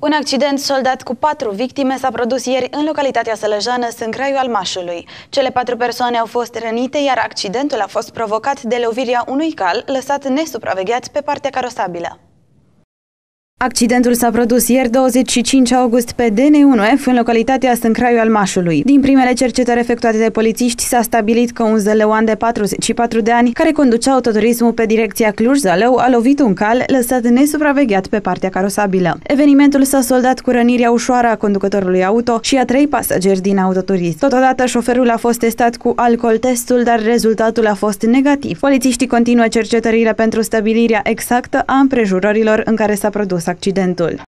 Un accident soldat cu patru victime s-a produs ieri în localitatea Sălăjană, Sâncraiul Almașului. Cele patru persoane au fost rănite, iar accidentul a fost provocat de lovirea unui cal lăsat nesupravegheat pe partea carosabilă. Accidentul s-a produs ieri 25 august pe DN1F în localitatea Stâncraiu al Mașului. Din primele cercetări efectuate de polițiști s-a stabilit că un zălăuan de 44 de ani care conducea autoturismul pe direcția Cluj-Zalău a lovit un cal lăsat nesupravegheat pe partea carosabilă. Evenimentul s-a soldat cu rănirea ușoară a conducătorului auto și a trei pasageri din autoturism. Totodată șoferul a fost testat cu alcool testul, dar rezultatul a fost negativ. Polițiștii continuă cercetările pentru stabilirea exactă a împrejurărilor în care s-a produs accidentul.